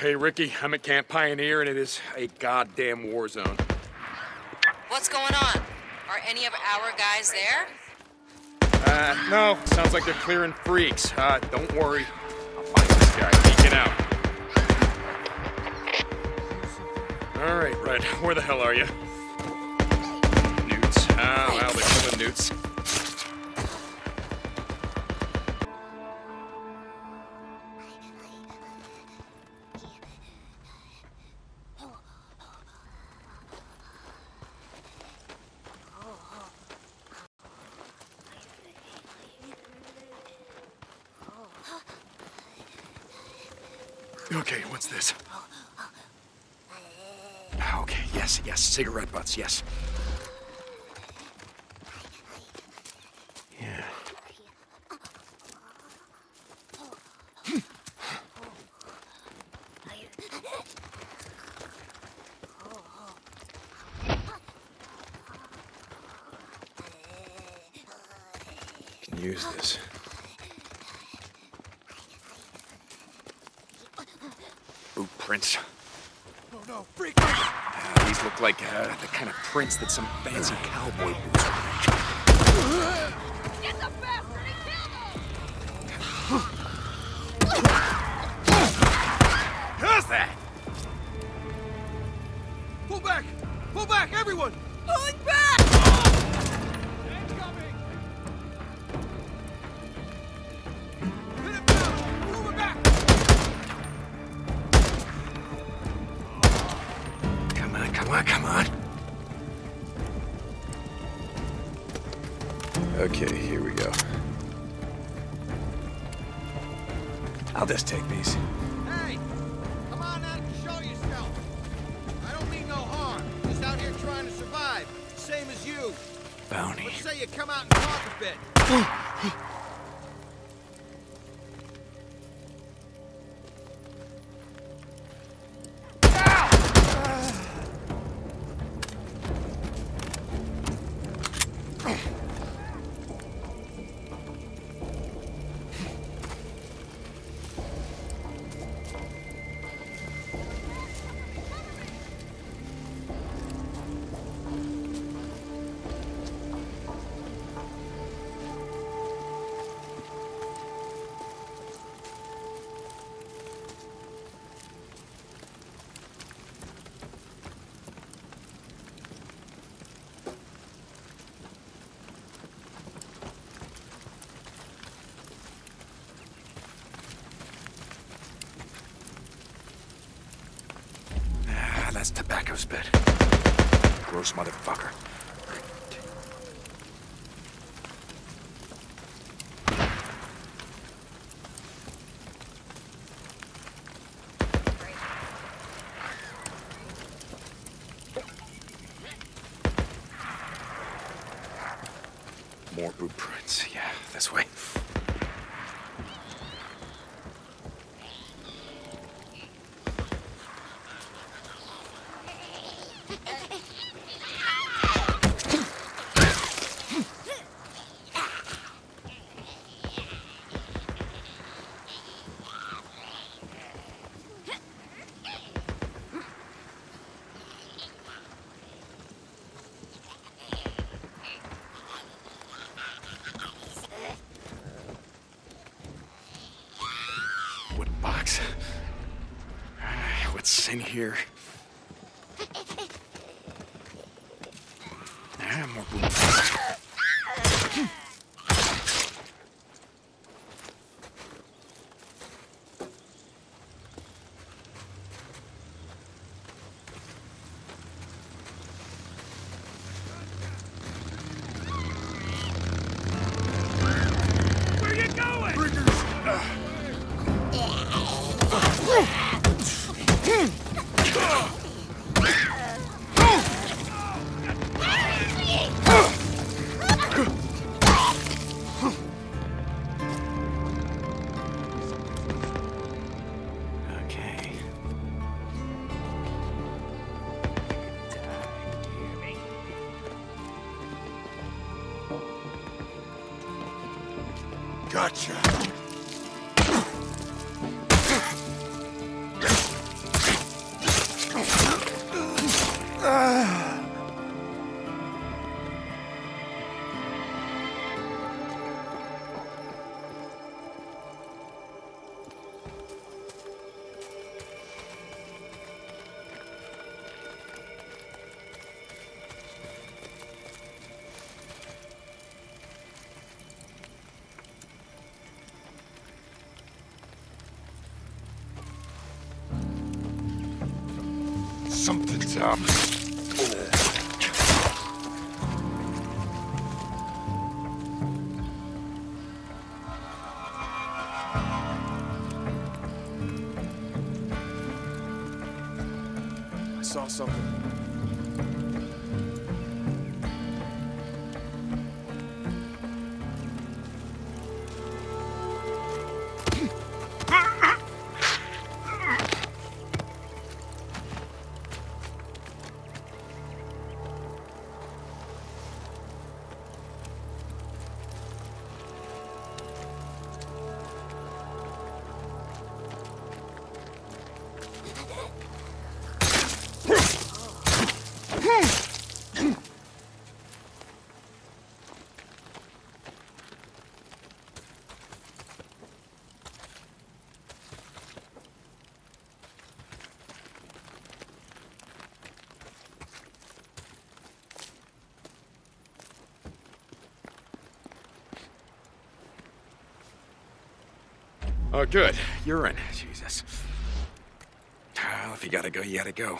Hey, Rikki, I'm at Camp Pioneer, and it is a goddamn war zone. What's going on? Are any of our guys there? Uh, no, sounds like they're clearing freaks. Uh, don't worry. I'll find this guy. Peeking out. All right, right. where the hell are you? Newts. Oh, well, they're killing newts. Okay, what's this? Ah, Okay, yes, yes, cigarette butts, yes. Yeah. Can use this. Boot prints. Oh no, freak! Uh, these look like uh, the kind of prints that some fancy cowboy boots would make. Get the bastard and kill him! Who's that? Pull back! Pull back, everyone! Pulling back! Come on, come on, come on. Okay, here we go. I'll just take these. Hey! Come on out and show yourself! I don't mean no harm. Just out here trying to survive. Same as you. Bounty. Let's say you come out and talk a bit. Gross motherfucker. More boot prints. Yeah, this way. Wooden box. Ah, What's in here? So. Um, I saw something. Oh, good. You're in. Jesus. Well, if you gotta go, you gotta go.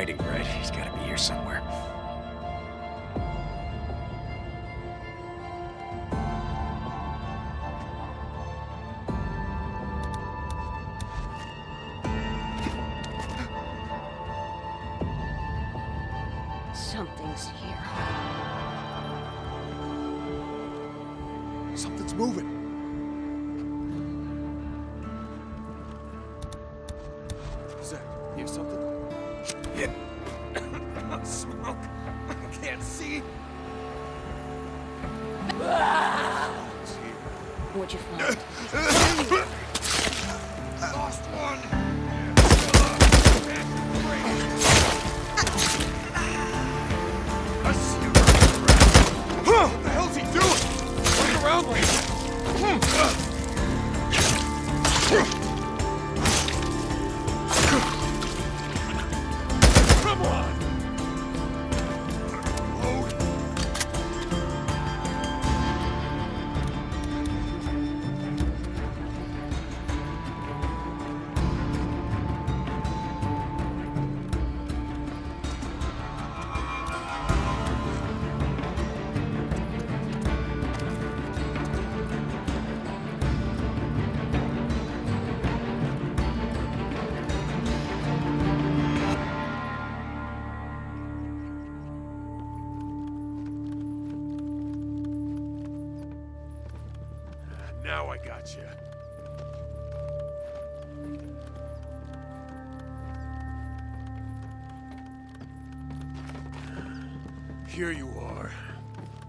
Hiding, Red? He's gotta be here somewhere. Something's here. Something's moving. Come Now I got you. Here you are.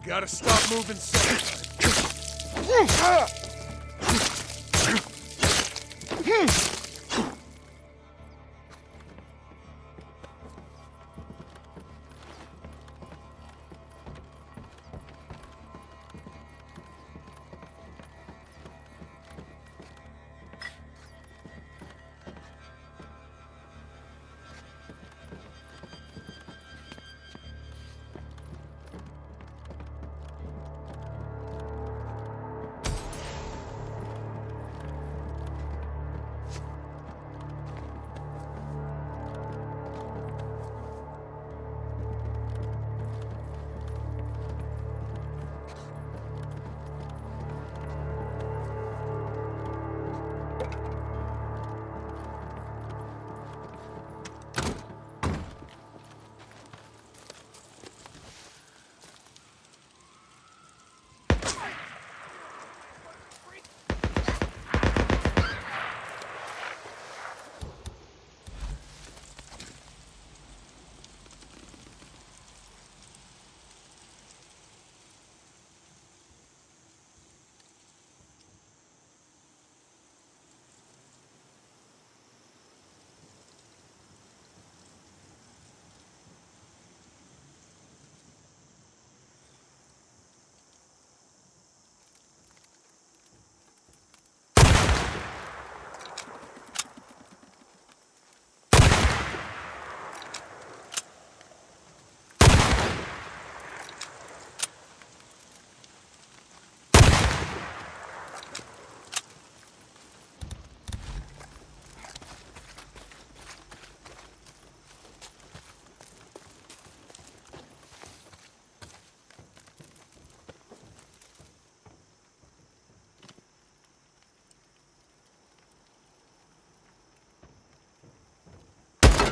Gotta stop moving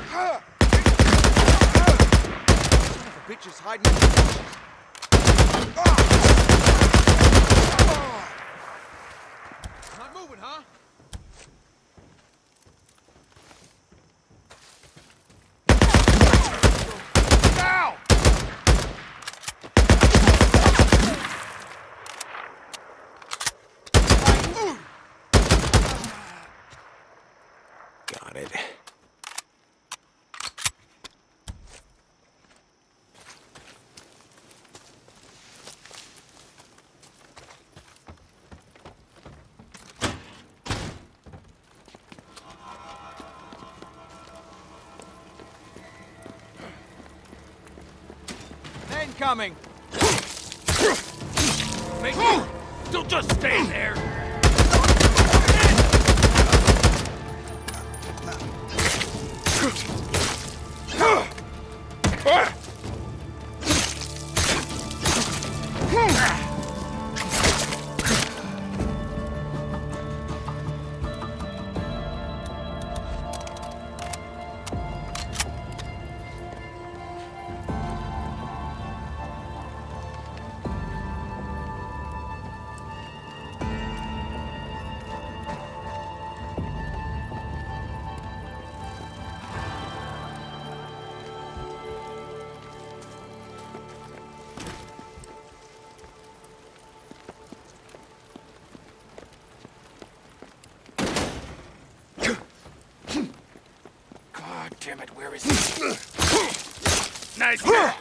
The bitch is hiding. Not moving, huh? Incoming. Make! Don't just stay there! Damn it, where is he? nice!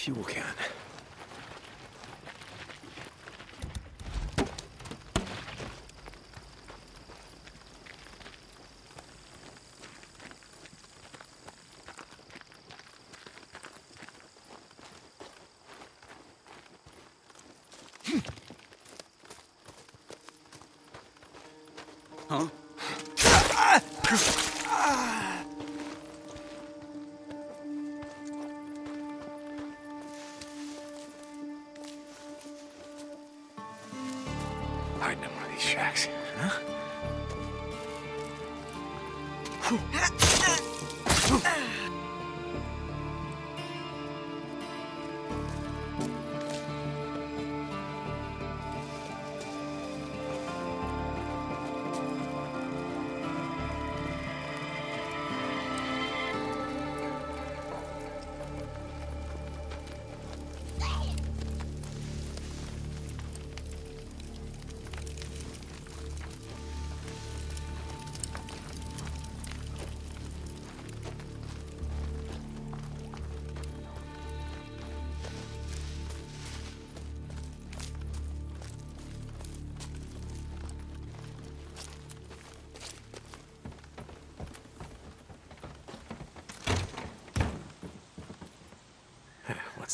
Fuel can. Hiding in one of these shacks, huh?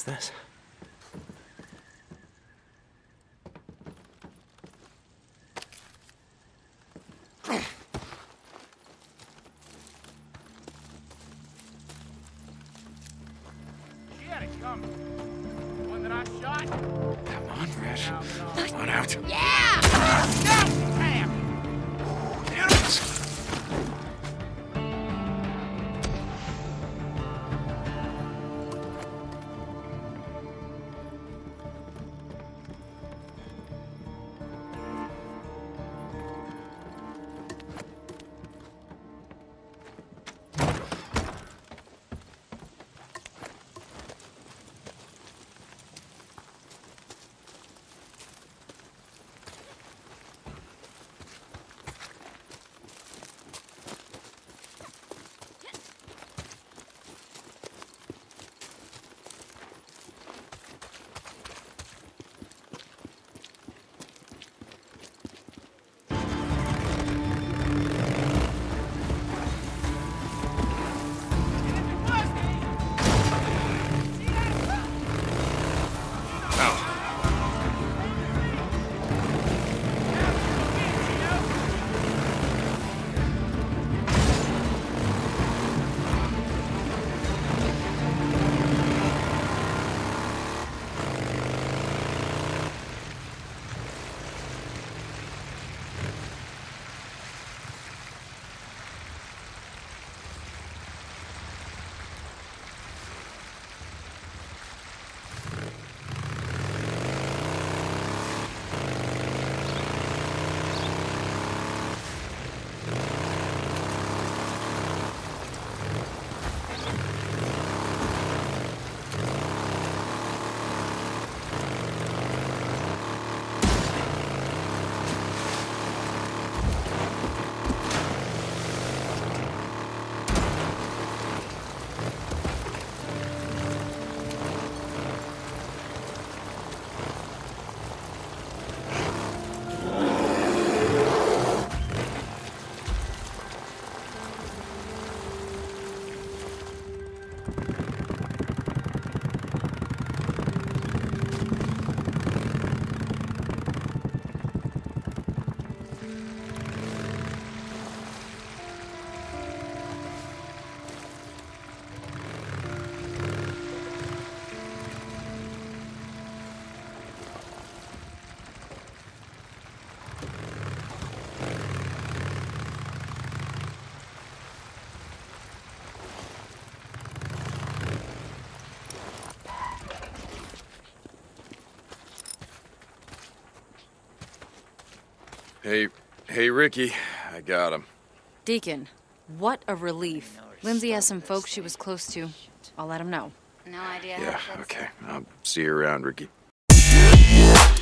This? Hey, hey, Rikki. I got him. Deacon, what a relief. Lindsay has some folks she was close to. I'll let him know. No idea. Yeah, okay. I'll see you around, Rikki. Yeah.